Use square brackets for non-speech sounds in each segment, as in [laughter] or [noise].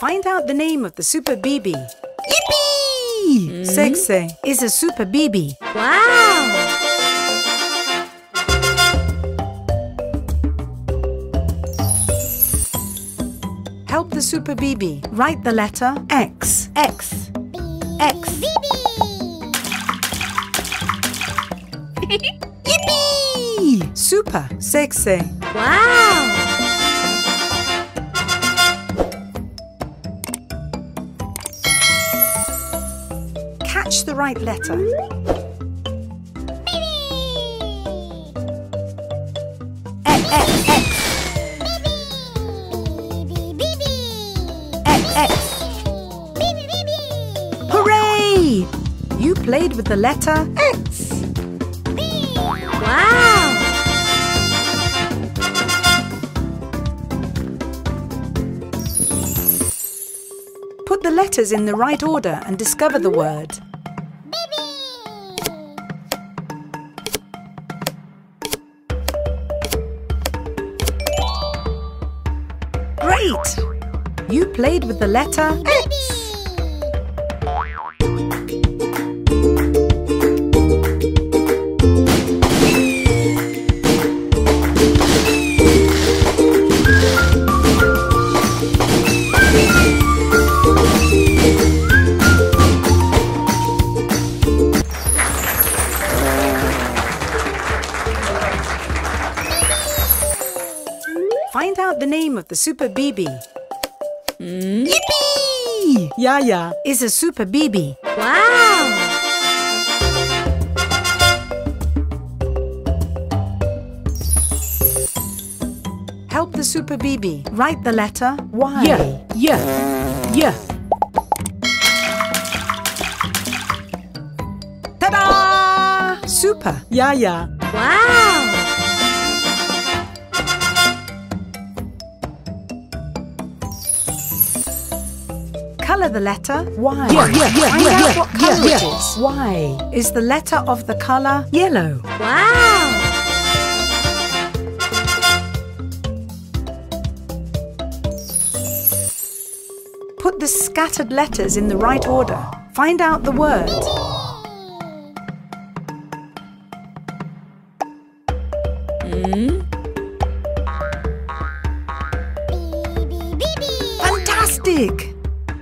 Find out the name of the Super BB. Yippee! Mm-hmm. Sexy is a Super BB. Wow! Help the Super BB write the letter X. X. X. [laughs] Yippee! Super sexy. Wow! Catch the right letter. X, X, X. X, X. Hooray! You played with the letter X. Wow! Put the letters in the right order and discover the word. Great! You played with the letter X. Find out the name of the Super BB. Hmm? Yippee! Yaya is a Super BB. Wow! Help the Super BB write the letter Y. Yeah, yeah, yeah. Ta-da! Super. Yaya. Wow! Color the letter Y. Yeah, yeah, yeah, Find yeah, out yeah, what color yeah. it is. Y is the letter of the color yellow. Wow! Put the scattered letters in the right order. Find out the word. Hmm? Fantastic!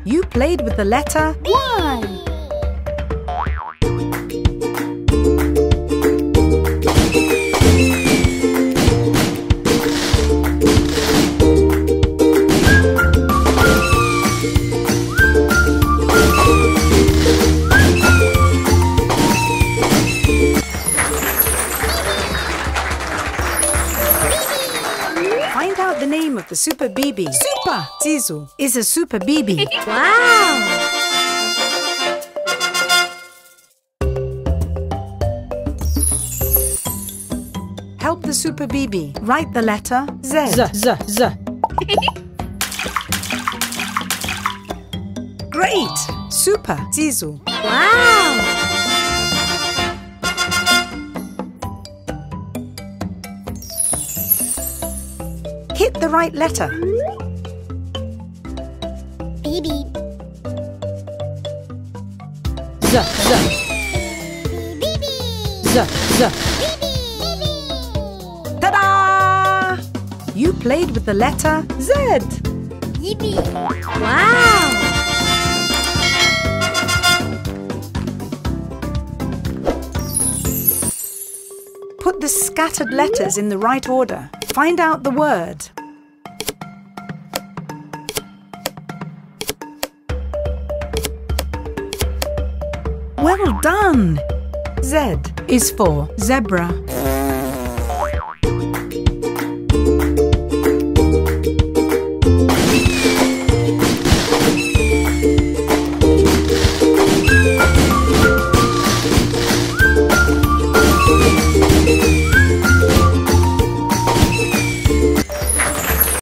You played with the letter Y. name of the Super BB. Super! Zizu is a Super BB. [laughs] Wow! Help the Super BB write the letter Z. Z, Z, Z. Great! Super! Zizu. Wow! Hit the right letter. Baby. Z, Z. Z, Z. Ta-da! You played with the letter Z. Yippee! Wow! Put the scattered letters in the right order. Find out the word. Well done! Z is for zebra.